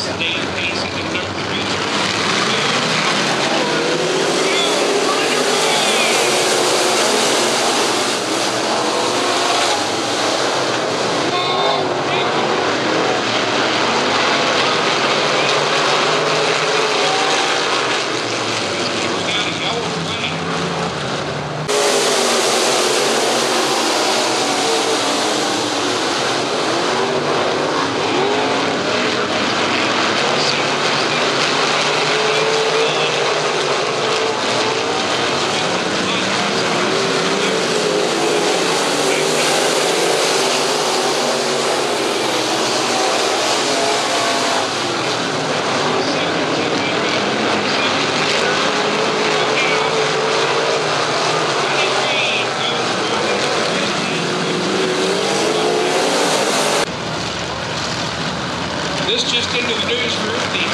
This This just into the news group, the